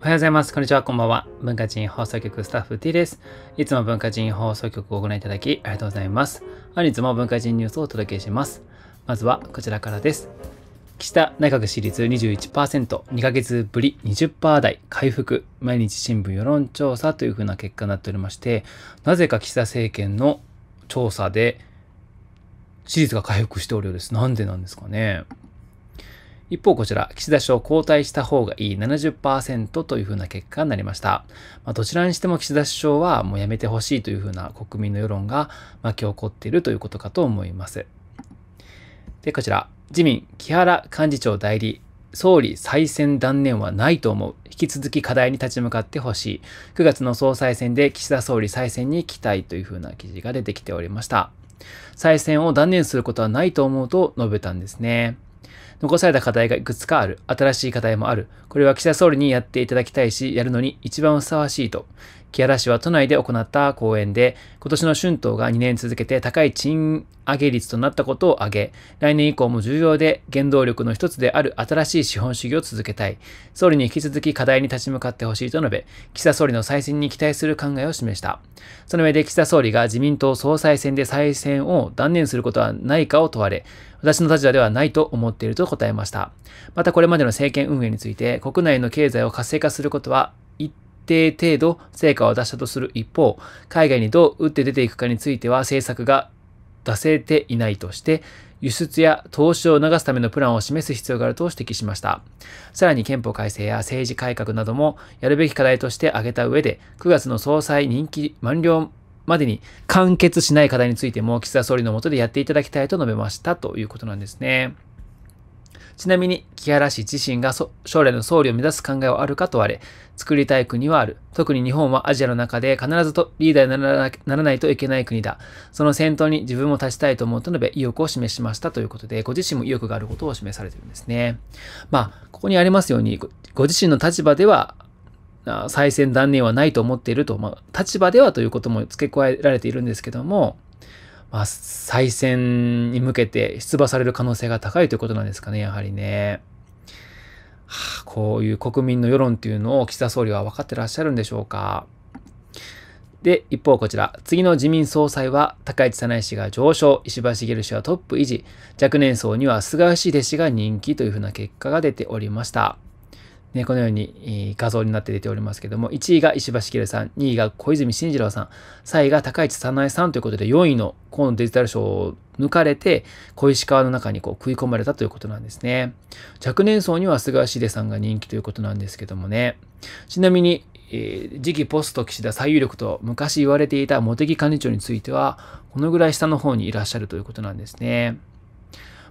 おはようございます。こんにちは。こんばんは。文化人放送局スタッフ T です。いつも文化人放送局をご覧いただきありがとうございます。本日も文化人ニュースをお届けします。まずはこちらからです。岸田内閣支持率21%、2ヶ月ぶり20%台回復、毎日新聞世論調査というふうな結果になっておりまして、なぜか岸田政権の調査で支持率が回復しておるようです。なんでなんですかね。一方こちら、岸田首相交代した方がいい70%というふうな結果になりました。まあ、どちらにしても岸田首相はもうやめてほしいというふうな国民の世論が巻き起こっているということかと思います。で、こちら、自民、木原幹事長代理、総理再選断念はないと思う。引き続き課題に立ち向かってほしい。9月の総裁選で岸田総理再選に期待というふうな記事が出てきておりました。再選を断念することはないと思うと述べたんですね。残された課題がいくつかある。新しい課題もある。これは岸田総理にやっていただきたいし、やるのに一番ふさわしいと。木原氏は都内で行った講演で、今年の春闘が2年続けて高い賃上げ率となったことを挙げ、来年以降も重要で原動力の一つである新しい資本主義を続けたい。総理に引き続き課題に立ち向かってほしいと述べ、岸田総理の再選に期待する考えを示した。その上で岸田総理が自民党総裁選で再選を断念することはないかを問われ、私の立場ではないと思っていると答えました。またこれまでの政権運営について、国内の経済を活性化することは定程度成果を出したとする一方、海外にどう打って出ていくかについては政策が出せていないとして、輸出や投資を促すためのプランを示す必要があると指摘しました。さらに憲法改正や政治改革などもやるべき課題として挙げた上で、9月の総裁任期満了までに完結しない課題についても岸田総理の下でやっていただきたいと述べましたということなんですね。ちなみに、木原氏自身が将来の総理を目指す考えはあるか問われ、作りたい国はある。特に日本はアジアの中で必ずとリーダーにならないといけない国だ。その先頭に自分も立ちたいと思うと述べ、意欲を示しましたということで、ご自身も意欲があることを示されているんですね。まあ、ここにありますように、ご自身の立場では、再選断念はないと思っていると、まあ、立場ではということも付け加えられているんですけども、まあ、再選に向けて出馬される可能性が高いということなんですかね、やはりね。はあ、こういう国民の世論っていうのを岸田総理は分かってらっしゃるんでしょうか。で、一方こちら、次の自民総裁は高市早苗氏が上昇、石破茂氏はトップ維持、若年層には菅義偉氏が人気というふうな結果が出ておりました。ね、このように画像になって出ておりますけども、1位が石橋茂さん、2位が小泉進次郎さん、3位が高市早苗さんということで、4位の河野デジタル賞を抜かれて、小石川の中にこう食い込まれたということなんですね。若年層には菅義偉さんが人気ということなんですけどもね。ちなみに、えー、次期ポスト岸田最有力と昔言われていた茂木幹事長については、このぐらい下の方にいらっしゃるということなんですね。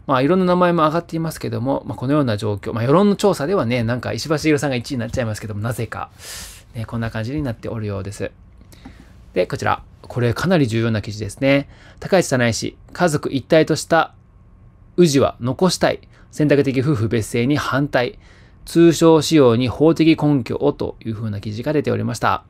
まあいろんな名前も上がっていますけども、まあ、このような状況、まあ世論の調査ではね、なんか石橋宏さんが1位になっちゃいますけども、なぜか、ね、こんな感じになっておるようです。で、こちら。これかなり重要な記事ですね。高市早苗氏、家族一体とした氏は残したい。選択的夫婦別姓に反対。通称使用に法的根拠をというふうな記事が出ておりました。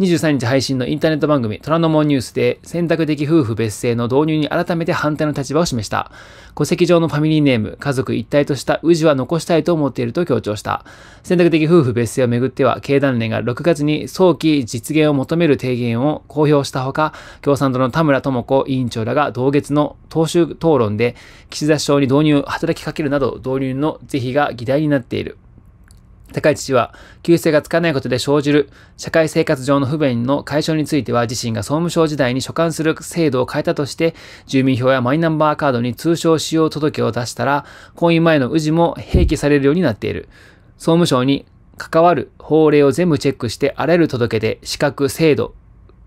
23日配信のインターネット番組、虎ノ門ニュースで選択的夫婦別姓の導入に改めて反対の立場を示した。戸籍上のファミリーネーム、家族一体とした氏は残したいと思っていると強調した。選択的夫婦別姓をめぐっては、経団連が6月に早期実現を求める提言を公表したほか、共産党の田村智子委員長らが同月の党首討論で岸田首相に導入働きかけるなど導入の是非が議題になっている。高市氏は、旧姓がつかないことで生じる社会生活上の不便の解消については自身が総務省時代に所管する制度を変えたとして、住民票やマイナンバーカードに通称使用届を出したら、婚姻前の氏も併記されるようになっている。総務省に関わる法令を全部チェックして、あらゆる届け出、資格、制度、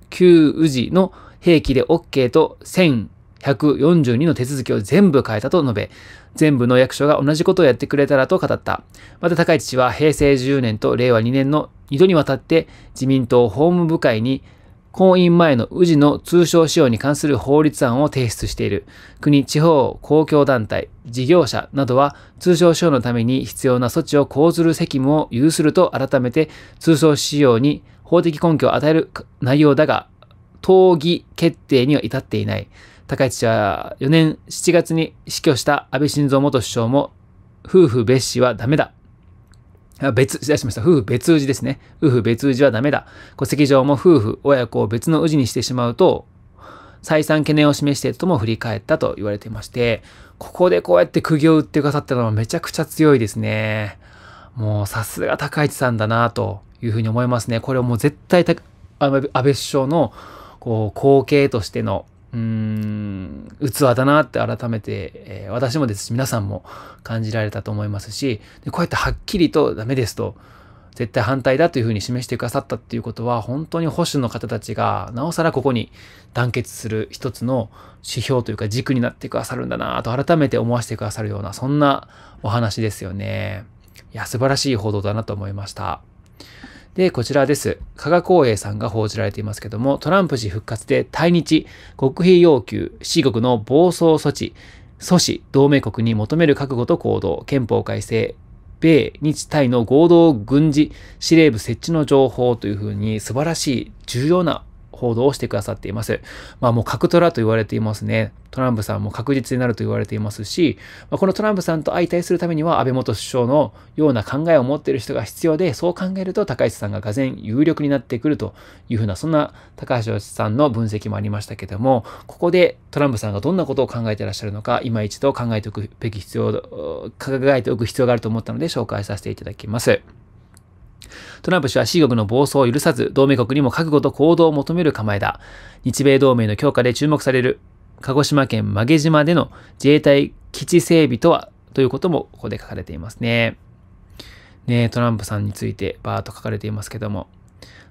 旧氏の併記で OK と1142の手続きを全部変えたと述べ、全部の役所が同じことをやってくれたらと語った。また高市氏は平成10年と令和2年の2度にわたって自民党法務部会に婚姻前の氏の通称使用に関する法律案を提出している。国、地方、公共団体、事業者などは通称使用のために必要な措置を講ずる責務を有すると改めて通称使用に法的根拠を与える内容だが、討議決定には至っていない。高市氏は4年7月に死去した安倍晋三元首相も夫婦別紙はダメだ。別、失礼しました。夫婦別氏ですね。夫婦別氏はダメだ。戸籍上も夫婦、親子を別の氏にしてしまうと、再三懸念を示しているとも振り返ったと言われていまして、ここでこうやって釘を打ってくださったのはめちゃくちゃ強いですね。もうさすが高市さんだなというふうに思いますね。これはもう絶対安倍首相のこう後継としてのうーん器だなって改めて、えー、私もですし皆さんも感じられたと思いますしでこうやってはっきりとダメですと絶対反対だというふうに示してくださったっていうことは本当に保守の方たちがなおさらここに団結する一つの指標というか軸になってくださるんだなと改めて思わせてくださるようなそんなお話ですよね。いや素晴らしい報道だなと思いました。で、こちらです。加賀光栄さんが報じられていますけども、トランプ氏復活で対日、国費要求、四国の暴走措置、阻止、同盟国に求める覚悟と行動、憲法改正、米日タイの合同軍事司令部設置の情報というふうに素晴らしい重要な報道をしてくださっています。まあもう核トラと言われていますね。トランプさんも確実になると言われていますし、まあ、このトランプさんと相対するためには安倍元首相のような考えを持っている人が必要で、そう考えると高市さんががぜ有力になってくるというふうな、そんな高橋さんの分析もありましたけども、ここでトランプさんがどんなことを考えてらっしゃるのか、今一度考えておくべき必要、考えておく必要があると思ったので紹介させていただきます。トランプ氏は C 国の暴走を許さず、同盟国にも覚悟と行動を求める構えだ。日米同盟の強化で注目される、鹿児島県曲げ島での自衛隊基地整備とは、ということもここで書かれていますね。ねトランプさんについてバーっと書かれていますけども、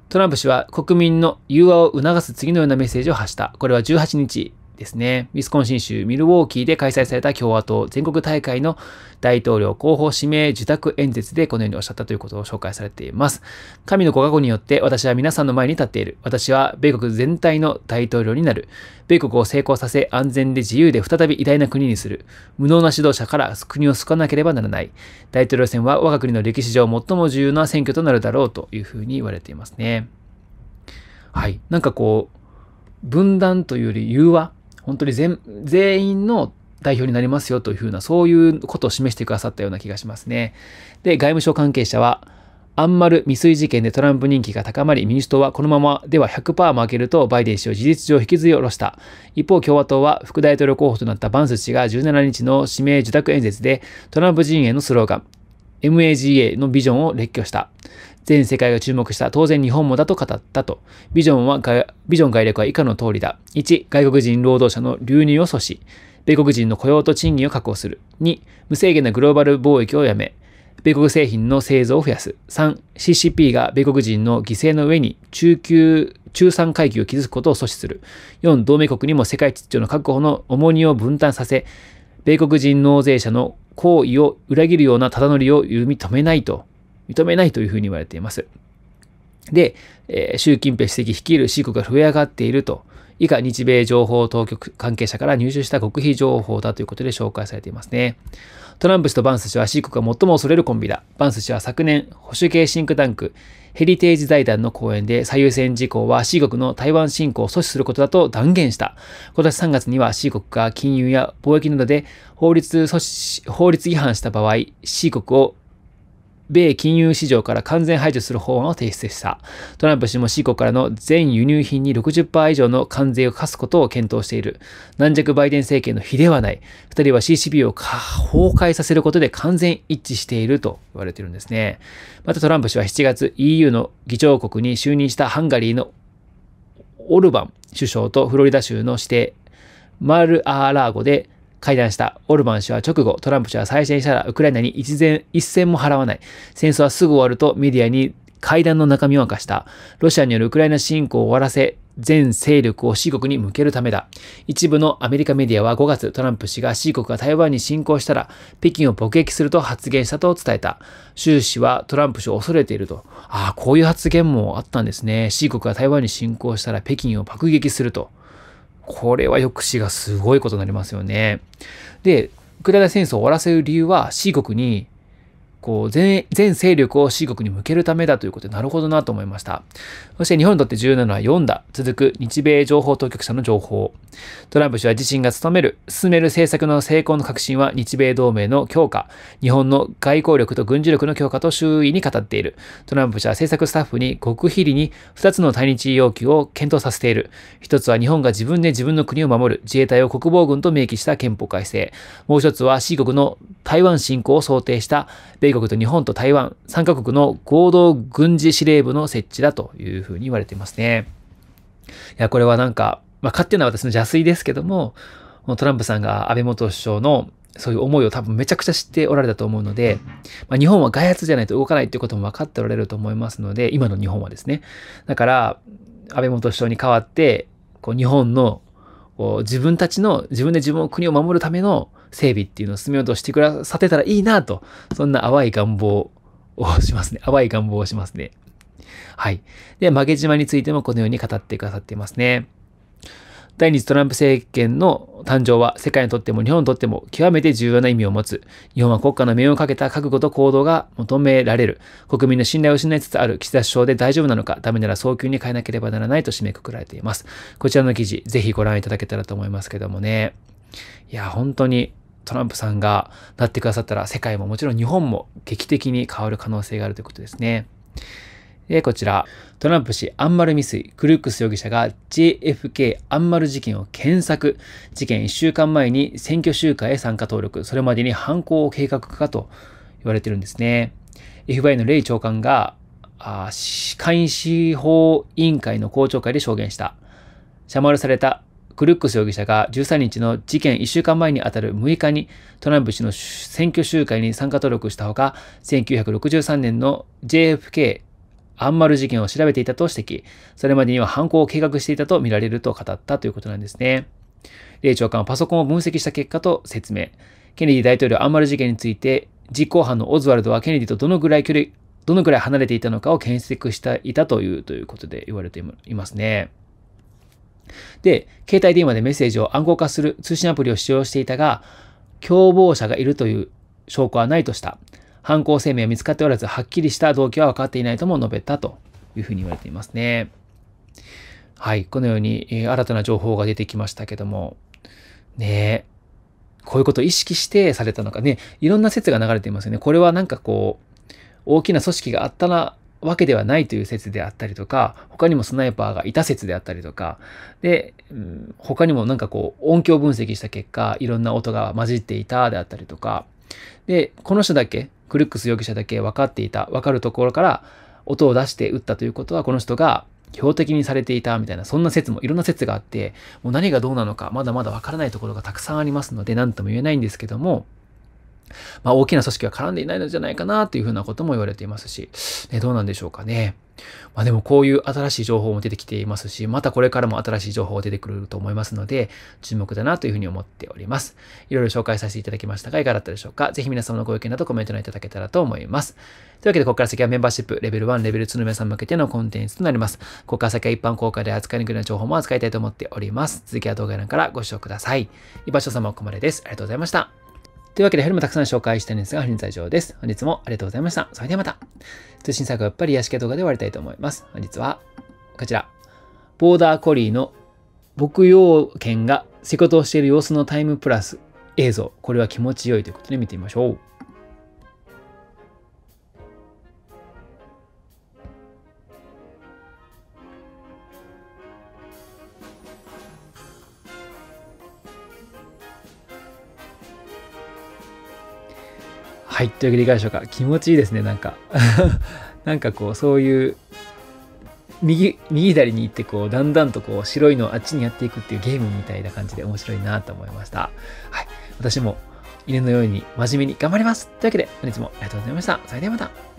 トランプ氏は国民の融和を促す次のようなメッセージを発した。これは18日、ですね。ウィスコンシン州ミルウォーキーで開催された共和党全国大会の大統領候補指名受託演説でこのようにおっしゃったということを紹介されています。神のご加護によって私は皆さんの前に立っている。私は米国全体の大統領になる。米国を成功させ安全で自由で再び偉大な国にする。無能な指導者から国を救わなければならない。大統領選は我が国の歴史上最も重要な選挙となるだろうというふうに言われていますね。はい。なんかこう、分断というより融和本当に全員の代表になりますよというふうな、そういうことを示してくださったような気がしますね。で、外務省関係者は、アンマル未遂事件でトランプ人気が高まり、民主党はこのままでは100%負けるとバイデン氏を事実上引きずり下ろした。一方、共和党は副大統領候補となったバンス氏が17日の指名受託演説でトランプ陣営のスローガン、MAGA のビジョンを列挙した。全世界が注目した当然日本もだと語ったと。ビジョンは、ビジョン概略は以下の通りだ。1、外国人労働者の流入を阻止。米国人の雇用と賃金を確保する。2、無制限なグローバル貿易をやめ、米国製品の製造を増やす。3、CCP が米国人の犠牲の上に中級、中産階級を築くことを阻止する。4、同盟国にも世界秩序の確保の重荷を分担させ、米国人納税者の行為を裏切るようなただ乗りを認めないと認めないというふうに言われています。で、えー、習近平主席率いる C 国が増え上がっていると、以下日米情報当局関係者から入手した極秘情報だということで紹介されていますね。トランプ氏とバンス氏は C 国が最も恐れるコンビだ。バンス氏は昨年、保守系シンクタンク、ヘリテージ財団の講演で最優先事項は C 国の台湾侵攻を阻止することだと断言した。今年3月には C 国が金融や貿易などで法律阻止法律違反した場合、C 国を米金融市場から完全排除する法案を提出した。トランプ氏も C 国からの全輸入品に60%以上の関税を課すことを検討している。軟弱バイデン政権の比ではない。二人は CCP を崩壊させることで完全一致していると言われているんですね。またトランプ氏は7月 EU の議長国に就任したハンガリーのオルバン首相とフロリダ州の指定マル・アーラーゴで会談したオルバン氏は直後、トランプ氏は再選したらウクライナに一然一銭も払わない。戦争はすぐ終わるとメディアに会談の中身を明かした。ロシアによるウクライナ侵攻を終わらせ、全勢力を C 国に向けるためだ。一部のアメリカメディアは5月、トランプ氏が C 国が台湾に侵攻したら、北京を爆撃すると発言したと伝えた。習氏はトランプ氏を恐れていると。ああ、こういう発言もあったんですね。C 国が台湾に侵攻したら北京を爆撃すると。これは抑止がすごいことになりますよね。で、ウクライナ戦争を終わらせる理由は C 国にこう全、全勢力を C 国に向けるためだということで、なるほどなと思いました。そして日本にとって重要なのは4だ。続く日米情報当局者の情報。トランプ氏は自身が務める、進める政策の成功の核心は日米同盟の強化、日本の外交力と軍事力の強化と周囲に語っている。トランプ氏は政策スタッフに極秘裏に2つの対日要求を検討させている。1つは日本が自分で自分の国を守る自衛隊を国防軍と明記した憲法改正。もう1つは C 国の台湾侵攻を想定した米国と日本と台湾3カ国の合同軍事司令部の設置だというふうに言われていますね。いや、これはなんか、まあ、勝手な私の邪推ですけども、トランプさんが安倍元首相のそういう思いを多分めちゃくちゃ知っておられたと思うので、まあ、日本は外圧じゃないと動かないっていうことも分かっておられると思いますので、今の日本はですね。だから、安倍元首相に代わって、こう日本のこう自分たちの、自分で自分の国を守るための整備っていうのを進めようとしてくださってたらいいなと、そんな淡い願望をしますね。淡い願望をしますね。はい。で、曲げ島についてもこのように語ってくださっていますね。第二次トランプ政権の誕生は世界にとっても日本にとっても極めて重要な意味を持つ。日本は国家の命をかけた覚悟と行動が求められる。国民の信頼を失いつつある岸田首相で大丈夫なのか、ダメなら早急に変えなければならないと締めくくられています。こちらの記事、ぜひご覧いただけたらと思いますけどもね。いや、本当にトランプさんがなってくださったら世界ももちろん日本も劇的に変わる可能性があるということですね。で、こちら、トランプ氏アンマル未遂、クルックス容疑者が JFK アンマル事件を検索。事件1週間前に選挙集会へ参加登録。それまでに犯行を計画かと言われてるんですね。FBI のレイ長官が、あ下院司法委員会の公聴会で証言した。シャマルされたクルックス容疑者が13日の事件1週間前にあたる6日にトランプ氏の選挙集会に参加登録したほか、1963年の JFK アンマル事件を調べていたと指摘。それまでには犯行を計画していたと見られると語ったということなんですね。霊長官はパソコンを分析した結果と説明。ケネディ大統領アンマル事件について、実行犯のオズワルドはケネディとどのぐらい距離、どのぐらい離れていたのかを検索していたという、ということで言われていますね。で、携帯電話でメッセージを暗号化する通信アプリを使用していたが、共謀者がいるという証拠はないとした。犯行声明は見つかっておらず、はっきりした動機は分かっていないとも述べたというふうに言われていますね。はい、このように、えー、新たな情報が出てきましたけども、ねこういうことを意識してされたのかね、いろんな説が流れていますよね。これはなんかこう、大きな組織があったなわけではないという説であったりとか、他にもスナイパーがいた説であったりとか、で、うん、他にもなんかこう音響分析した結果、いろんな音が混じっていたであったりとか、で、この人だけ、クルックス容疑者だけ分かっていた、分かるところから音を出して撃ったということは、この人が標的にされていたみたいな、そんな説も、いろんな説があって、もう何がどうなのか、まだまだ分からないところがたくさんありますので、何とも言えないんですけども、まあ、大きな組織は絡んでいないのじゃないかなというふうなことも言われていますし、ね、どうなんでしょうかね。まあでもこういう新しい情報も出てきていますし、またこれからも新しい情報が出てくると思いますので、注目だなというふうに思っております。いろいろ紹介させていただきましたが、いかがだったでしょうかぜひ皆様のご意見などコメントいただけたらと思います。というわけで、ここから先はメンバーシップ、レベル1、レベル2の皆さん向けてのコンテンツとなります。ここから先は一般公開で扱いにくいな情報も扱いたいと思っております。続きは動画欄からご視聴ください。居場所様ここまでです。ありがとうございました。というわけで、ヘルもたくさん紹介したいんですが、本日は以上です。本日もありがとうございました。それではまた。通信作はやっぱり癒し系動画で終わりたいと思います。本日は、こちら。ボーダーコリーの牧羊犬が仕事をしている様子のタイムプラス映像。これは気持ち良いということで見てみましょう。はい。というわけでいかがでしょうか。気持ちいいですね、なんか。なんかこう、そういう、右、右左に行って、こう、だんだんとこう、白いのをあっちにやっていくっていうゲームみたいな感じで面白いなと思いました。はい。私も、犬のように真面目に頑張ります。というわけで、本日もありがとうございました。それではまた。